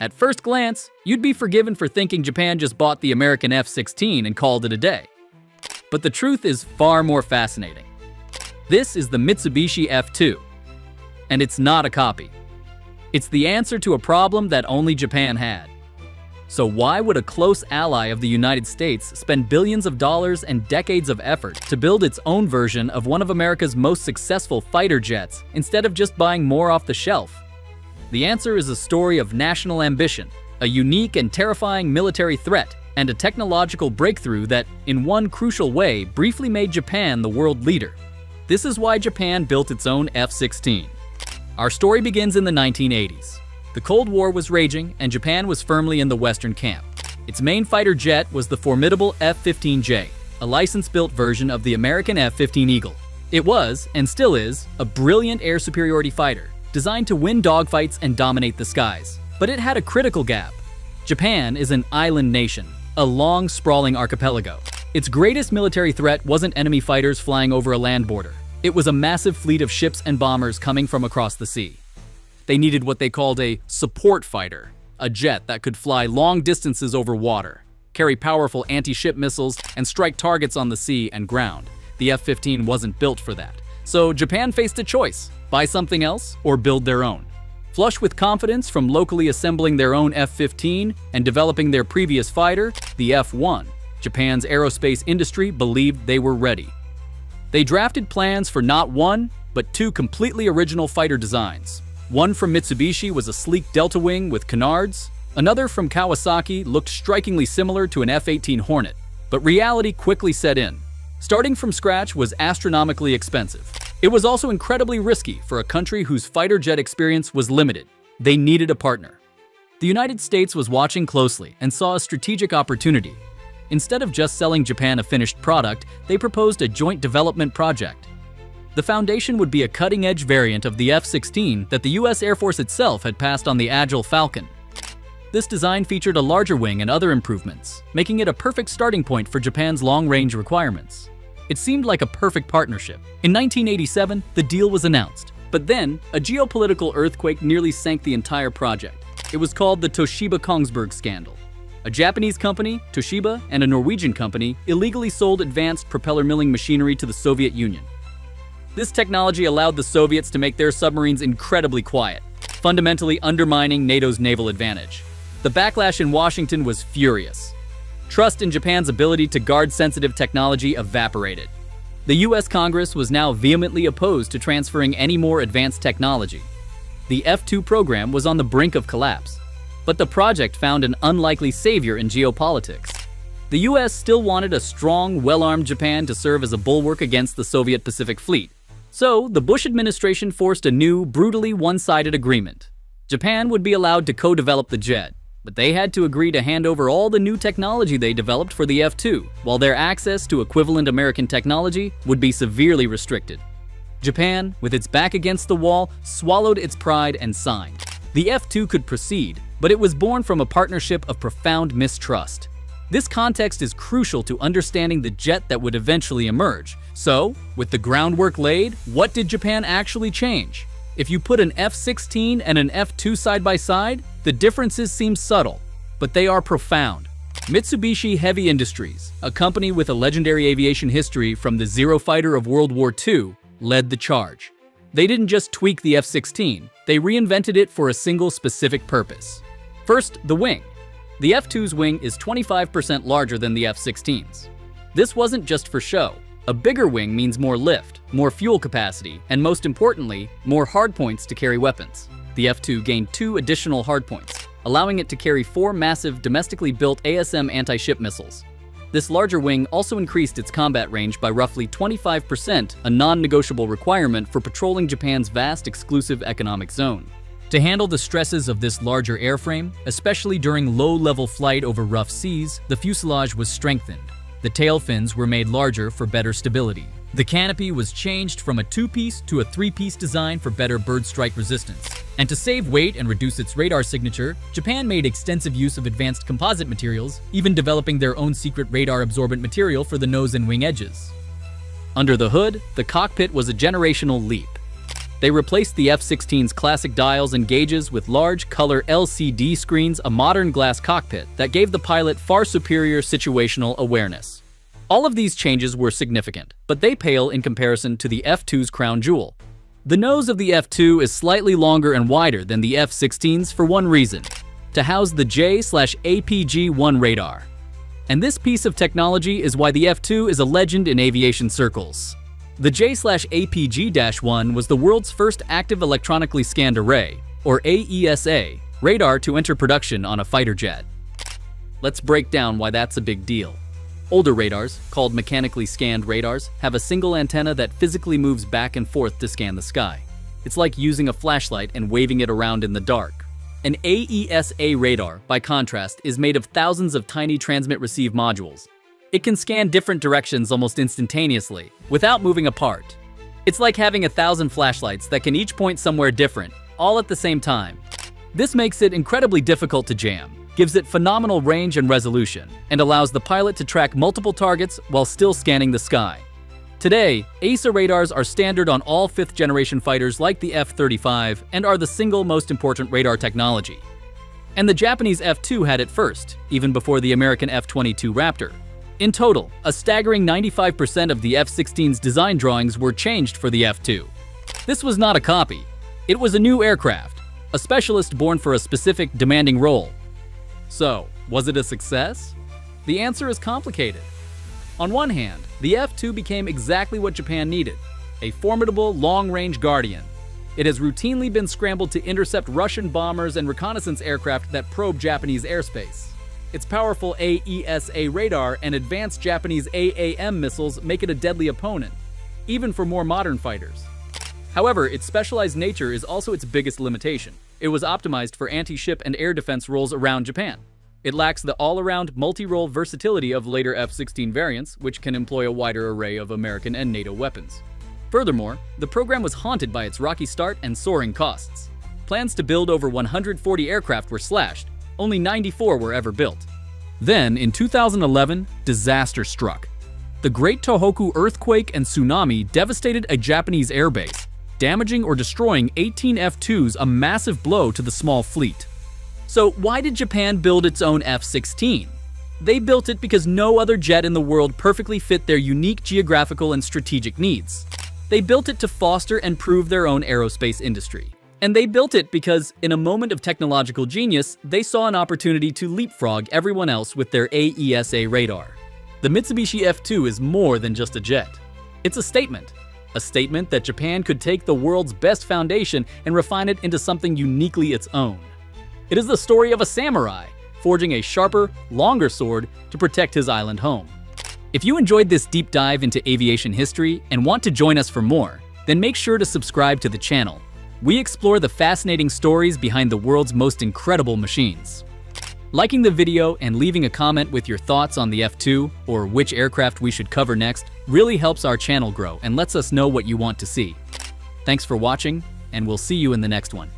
At first glance, you'd be forgiven for thinking Japan just bought the American F-16 and called it a day. But the truth is far more fascinating. This is the Mitsubishi F2, and it's not a copy. It's the answer to a problem that only Japan had. So why would a close ally of the United States spend billions of dollars and decades of effort to build its own version of one of America's most successful fighter jets instead of just buying more off the shelf? The answer is a story of national ambition, a unique and terrifying military threat, and a technological breakthrough that, in one crucial way, briefly made Japan the world leader. This is why Japan built its own F-16. Our story begins in the 1980s. The Cold War was raging, and Japan was firmly in the Western camp. Its main fighter jet was the formidable F-15J, a license-built version of the American F-15 Eagle. It was, and still is, a brilliant air superiority fighter, designed to win dogfights and dominate the skies. But it had a critical gap. Japan is an island nation, a long, sprawling archipelago. Its greatest military threat wasn't enemy fighters flying over a land border. It was a massive fleet of ships and bombers coming from across the sea. They needed what they called a support fighter, a jet that could fly long distances over water, carry powerful anti-ship missiles, and strike targets on the sea and ground. The F-15 wasn't built for that. So Japan faced a choice, buy something else or build their own. Flush with confidence from locally assembling their own F-15 and developing their previous fighter, the F-1, Japan's aerospace industry believed they were ready. They drafted plans for not one, but two completely original fighter designs. One from Mitsubishi was a sleek delta wing with canards, another from Kawasaki looked strikingly similar to an F-18 Hornet. But reality quickly set in. Starting from scratch was astronomically expensive. It was also incredibly risky for a country whose fighter jet experience was limited. They needed a partner. The United States was watching closely and saw a strategic opportunity. Instead of just selling Japan a finished product, they proposed a joint development project. The foundation would be a cutting-edge variant of the F-16 that the US Air Force itself had passed on the Agile Falcon. This design featured a larger wing and other improvements, making it a perfect starting point for Japan's long-range requirements. It seemed like a perfect partnership. In 1987, the deal was announced. But then, a geopolitical earthquake nearly sank the entire project. It was called the Toshiba Kongsberg scandal. A Japanese company, Toshiba, and a Norwegian company illegally sold advanced propeller milling machinery to the Soviet Union. This technology allowed the Soviets to make their submarines incredibly quiet, fundamentally undermining NATO's naval advantage. The backlash in Washington was furious. Trust in Japan's ability to guard sensitive technology evaporated. The US Congress was now vehemently opposed to transferring any more advanced technology. The F-2 program was on the brink of collapse, but the project found an unlikely savior in geopolitics. The US still wanted a strong, well-armed Japan to serve as a bulwark against the Soviet Pacific Fleet. So, the Bush administration forced a new, brutally one-sided agreement. Japan would be allowed to co-develop the jet, but they had to agree to hand over all the new technology they developed for the F-2, while their access to equivalent American technology would be severely restricted. Japan, with its back against the wall, swallowed its pride and signed. The F-2 could proceed, but it was born from a partnership of profound mistrust. This context is crucial to understanding the jet that would eventually emerge. So, with the groundwork laid, what did Japan actually change? If you put an F-16 and an F-2 side by side, the differences seem subtle, but they are profound. Mitsubishi Heavy Industries, a company with a legendary aviation history from the Zero Fighter of World War II, led the charge. They didn't just tweak the F-16, they reinvented it for a single specific purpose. First, the wing. The F-2's wing is 25% larger than the F-16's. This wasn't just for show. A bigger wing means more lift, more fuel capacity, and most importantly, more hardpoints to carry weapons. The F-2 gained two additional hardpoints, allowing it to carry four massive domestically built ASM anti-ship missiles. This larger wing also increased its combat range by roughly 25%, a non-negotiable requirement for patrolling Japan's vast exclusive economic zone. To handle the stresses of this larger airframe, especially during low-level flight over rough seas, the fuselage was strengthened, the tail fins were made larger for better stability. The canopy was changed from a two-piece to a three-piece design for better bird strike resistance. And to save weight and reduce its radar signature, Japan made extensive use of advanced composite materials, even developing their own secret radar-absorbent material for the nose and wing edges. Under the hood, the cockpit was a generational leap. They replaced the F-16's classic dials and gauges with large color LCD screens, a modern glass cockpit that gave the pilot far superior situational awareness. All of these changes were significant, but they pale in comparison to the F-2's crown jewel. The nose of the F-2 is slightly longer and wider than the F-16's for one reason, to house the J-APG-1 radar. And this piece of technology is why the F-2 is a legend in aviation circles. The J-APG-1 was the world's first active electronically scanned array, or AESA, radar to enter production on a fighter jet. Let's break down why that's a big deal. Older radars, called mechanically scanned radars, have a single antenna that physically moves back and forth to scan the sky. It's like using a flashlight and waving it around in the dark. An AESA radar, by contrast, is made of thousands of tiny transmit-receive modules, it can scan different directions almost instantaneously, without moving apart. It's like having a thousand flashlights that can each point somewhere different, all at the same time. This makes it incredibly difficult to jam, gives it phenomenal range and resolution, and allows the pilot to track multiple targets while still scanning the sky. Today, AESA radars are standard on all fifth-generation fighters like the F-35 and are the single most important radar technology. And the Japanese F-2 had it first, even before the American F-22 Raptor. In total, a staggering 95% of the F-16's design drawings were changed for the F-2. This was not a copy. It was a new aircraft, a specialist born for a specific demanding role. So, was it a success? The answer is complicated. On one hand, the F-2 became exactly what Japan needed, a formidable long-range guardian. It has routinely been scrambled to intercept Russian bombers and reconnaissance aircraft that probe Japanese airspace. Its powerful AESA radar and advanced Japanese AAM missiles make it a deadly opponent, even for more modern fighters. However, its specialized nature is also its biggest limitation. It was optimized for anti-ship and air defense roles around Japan. It lacks the all-around multi-role versatility of later F-16 variants, which can employ a wider array of American and NATO weapons. Furthermore, the program was haunted by its rocky start and soaring costs. Plans to build over 140 aircraft were slashed, only 94 were ever built. Then, in 2011, disaster struck. The Great Tohoku earthquake and tsunami devastated a Japanese airbase, damaging or destroying 18 F-2s, a massive blow to the small fleet. So why did Japan build its own F-16? They built it because no other jet in the world perfectly fit their unique geographical and strategic needs. They built it to foster and prove their own aerospace industry. And they built it because, in a moment of technological genius, they saw an opportunity to leapfrog everyone else with their AESA radar. The Mitsubishi F2 is more than just a jet. It's a statement. A statement that Japan could take the world's best foundation and refine it into something uniquely its own. It is the story of a samurai, forging a sharper, longer sword to protect his island home. If you enjoyed this deep dive into aviation history and want to join us for more, then make sure to subscribe to the channel we explore the fascinating stories behind the world's most incredible machines. Liking the video and leaving a comment with your thoughts on the F2 or which aircraft we should cover next really helps our channel grow and lets us know what you want to see. Thanks for watching, and we'll see you in the next one.